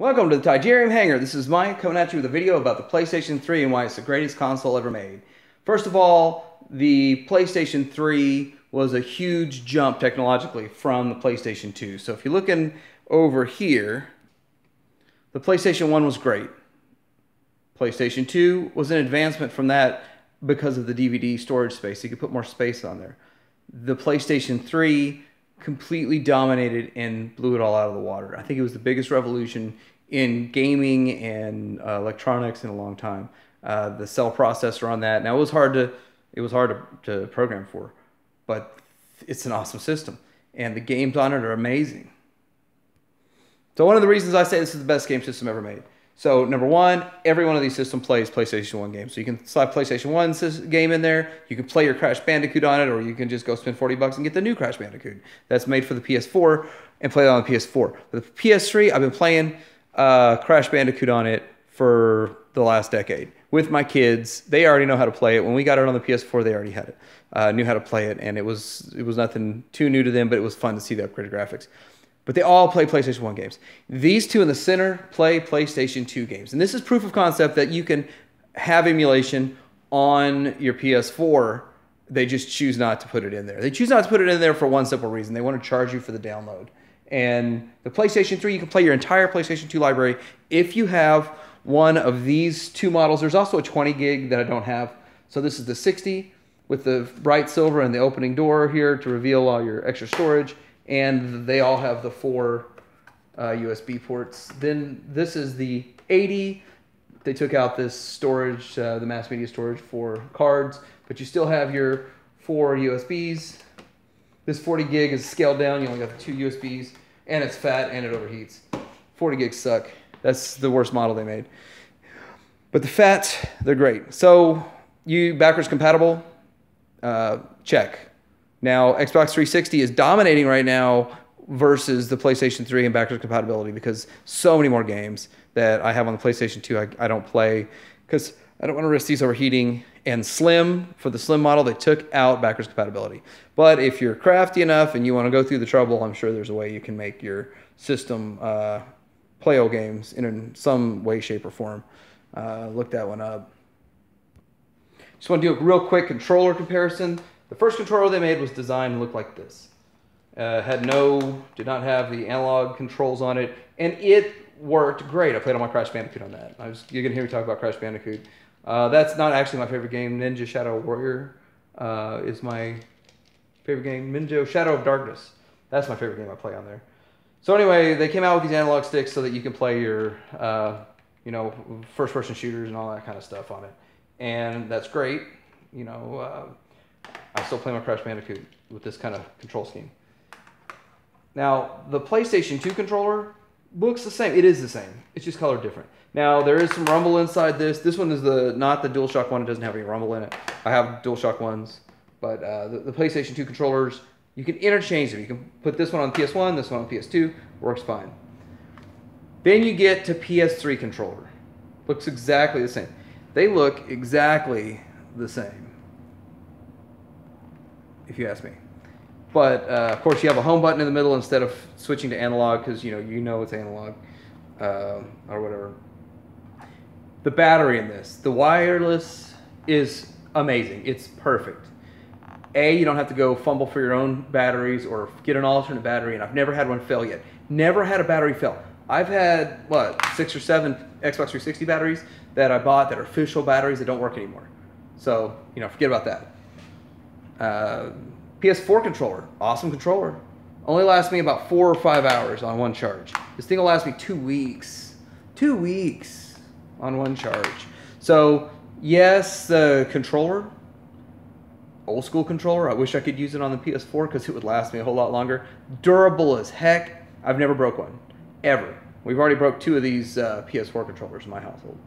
Welcome to the Tydirium Hanger. This is Mike coming at you with a video about the PlayStation 3 and why it's the greatest console ever made. First of all, the PlayStation 3 was a huge jump technologically from the PlayStation 2. So if you're looking over here, the PlayStation 1 was great. PlayStation 2 was an advancement from that because of the DVD storage space. You could put more space on there. The PlayStation 3 completely dominated and blew it all out of the water. I think it was the biggest revolution in gaming and uh, electronics in a long time. Uh, the cell processor on that. Now it was hard to it was hard to, to program for, but it's an awesome system, and the games on it are amazing. So one of the reasons I say this is the best game system ever made. So number one, every one of these systems plays PlayStation 1 games. So you can slap PlayStation 1 game in there. You can play your Crash Bandicoot on it, or you can just go spend 40 bucks and get the new Crash Bandicoot that's made for the PS4 and play it on the PS4. The PS3, I've been playing uh, Crash Bandicoot on it for the last decade with my kids. They already know how to play it. When we got it on the PS4, they already had it, uh, knew how to play it, and it was it was nothing too new to them, but it was fun to see the upgraded graphics but they all play PlayStation 1 games. These two in the center play PlayStation 2 games. And this is proof of concept that you can have emulation on your PS4. They just choose not to put it in there. They choose not to put it in there for one simple reason. They want to charge you for the download. And the PlayStation 3, you can play your entire PlayStation 2 library if you have one of these two models. There's also a 20 gig that I don't have. So this is the 60 with the bright silver and the opening door here to reveal all your extra storage and they all have the four uh, USB ports. Then this is the 80. They took out this storage, uh, the mass media storage for cards, but you still have your four USBs. This 40 gig is scaled down. You only got the two USBs, and it's fat and it overheats. 40 gigs suck. That's the worst model they made. But the fat, they're great. So you backwards compatible? Uh, check. Now, Xbox 360 is dominating right now versus the PlayStation 3 and backwards compatibility because so many more games that I have on the PlayStation 2 I, I don't play because I don't want to risk these overheating. And Slim, for the Slim model, they took out backwards compatibility. But if you're crafty enough and you want to go through the trouble, I'm sure there's a way you can make your system uh, play old games in some way, shape, or form. Uh, look that one up. Just want to do a real quick controller comparison. The first controller they made was designed to look like this. Uh, had no, did not have the analog controls on it, and it worked great. I played on my Crash Bandicoot on that. I was, you're gonna hear me talk about Crash Bandicoot. Uh, that's not actually my favorite game. Ninja Shadow Warrior uh, is my favorite game. Ninja Shadow of Darkness. That's my favorite game I play on there. So anyway, they came out with these analog sticks so that you can play your, uh, you know, first-person shooters and all that kind of stuff on it, and that's great. You know uh, still play my Crash Bandicoot with this kind of control scheme. Now, the PlayStation 2 controller looks the same. It is the same. It's just colored different. Now, there is some rumble inside this. This one is the not the DualShock one. It doesn't have any rumble in it. I have DualShock ones, but uh, the, the PlayStation 2 controllers, you can interchange them. You can put this one on PS1, this one on PS2. Works fine. Then you get to PS3 controller. Looks exactly the same. They look exactly the same if you ask me. But uh, of course, you have a home button in the middle instead of switching to analog because you know you know it's analog uh, or whatever. The battery in this, the wireless is amazing. It's perfect. A, you don't have to go fumble for your own batteries or get an alternate battery, and I've never had one fail yet. Never had a battery fail. I've had what six or seven Xbox 360 batteries that I bought that are official batteries that don't work anymore. So you know, forget about that. Uh, PS4 controller, awesome controller. Only lasts me about four or five hours on one charge. This thing will last me two weeks. Two weeks on one charge. So, yes, the controller, old school controller, I wish I could use it on the PS4 because it would last me a whole lot longer. Durable as heck. I've never broke one, ever. We've already broke two of these uh, PS4 controllers in my household.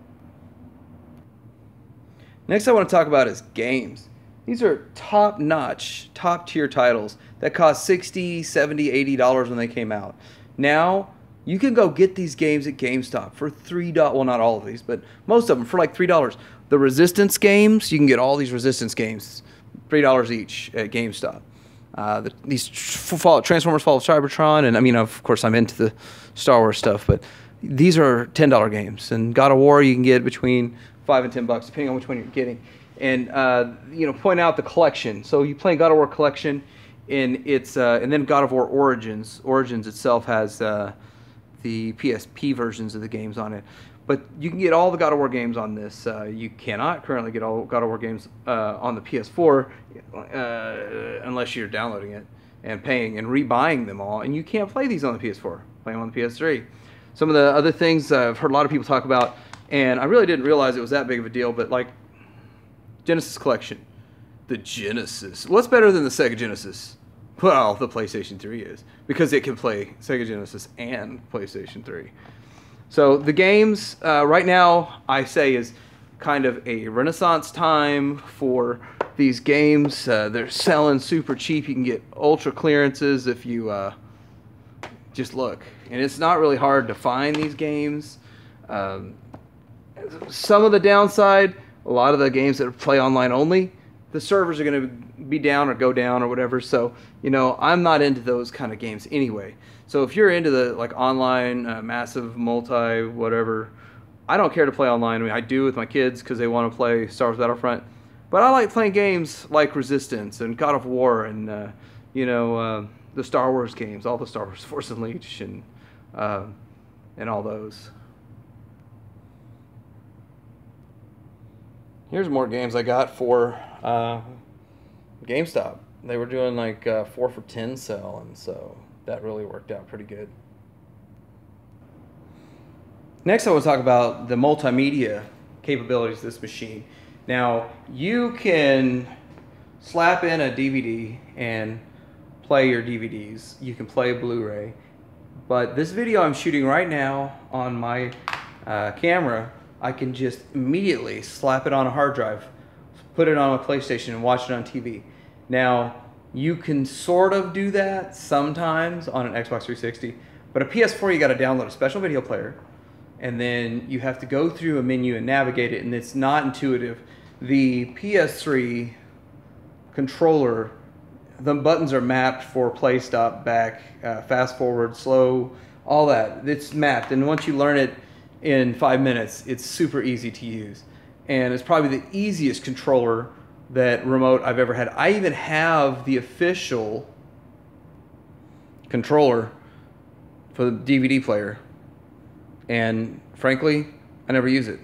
Next, I want to talk about is games. These are top notch, top tier titles that cost 60, 70, 80 dollars when they came out. Now, you can go get these games at GameStop for three dollars. Well, not all of these, but most of them for like three dollars. The Resistance games, you can get all these Resistance games, three dollars each at GameStop. Uh, the, these Transformers Fall of Cybertron, and I mean, of course, I'm into the Star Wars stuff, but these are ten dollar games, and God of War you can get between five and ten bucks depending on which one you're getting. And uh, you know, point out the collection. So you play God of War collection, and it's uh, and then God of War Origins. Origins itself has uh, the PSP versions of the games on it. But you can get all the God of War games on this. Uh, you cannot currently get all God of War games uh, on the PS4 uh, unless you're downloading it and paying and rebuying them all. And you can't play these on the PS4. Play them on the PS3. Some of the other things I've heard a lot of people talk about, and I really didn't realize it was that big of a deal, but like Genesis Collection. The Genesis. What's better than the Sega Genesis? Well, the PlayStation 3 is because it can play Sega Genesis and PlayStation 3. So the games uh, right now, I say, is kind of a renaissance time for these games. Uh, they're selling super cheap. You can get ultra clearances if you uh, just look. And it's not really hard to find these games. Um, some of the downside, a lot of the games that play online only, the servers are going to be down or go down or whatever. So, you know, I'm not into those kind of games anyway. So if you're into the like online, uh, massive, multi, whatever, I don't care to play online. I mean, I do with my kids because they want to play Star Wars Battlefront. But I like playing games like Resistance and God of War and, uh, you know, uh, the Star Wars games, all the Star Wars Force Unleashed and, uh, and all those. Here's more games I got for uh, GameStop. They were doing like uh, four for ten sale, and so that really worked out pretty good. Next, I want to talk about the multimedia capabilities of this machine. Now, you can slap in a DVD and play your DVDs. You can play Blu-ray. But this video I'm shooting right now on my uh, camera, I can just immediately slap it on a hard drive, put it on a PlayStation and watch it on TV. Now, you can sort of do that sometimes on an Xbox 360, but a PS4 you got to download a special video player, and then you have to go through a menu and navigate it, and it's not intuitive. The PS3 controller, the buttons are mapped for play, stop, back, uh, fast forward, slow, all that. It's mapped, and once you learn it in five minutes, it's super easy to use, and it's probably the easiest controller that remote I've ever had. I even have the official controller for the DVD player, and frankly, I never use it.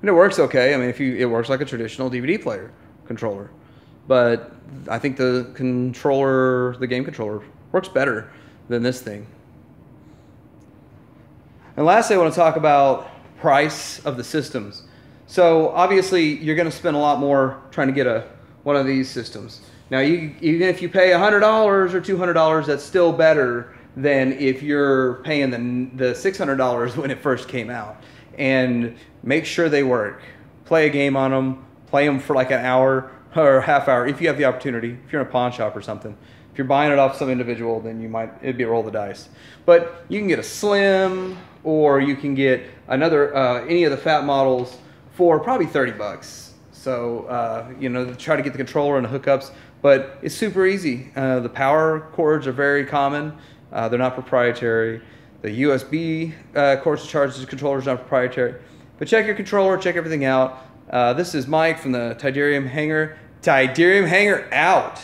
And it works okay. I mean, if you, it works like a traditional DVD player controller, but I think the controller, the game controller, works better than this thing. And lastly, I want to talk about price of the systems. So obviously, you're going to spend a lot more trying to get a one of these systems. Now, you, even if you pay $100 or $200, that's still better than if you're paying the, the $600 when it first came out. And make sure they work. Play a game on them, play them for like an hour or half hour if you have the opportunity, if you're in a pawn shop or something. If you're buying it off some individual, then you might, it'd be a roll the dice. But you can get a slim or you can get another, uh, any of the fat models for probably 30 bucks. So, uh, you know, try to get the controller and the hookups, but it's super easy. Uh, the power cords are very common. Uh, they're not proprietary. The USB uh, cords to charge the controller is not proprietary. But check your controller, check everything out. Uh, this is Mike from the Tydirium Hanger. Tydirium Hanger out.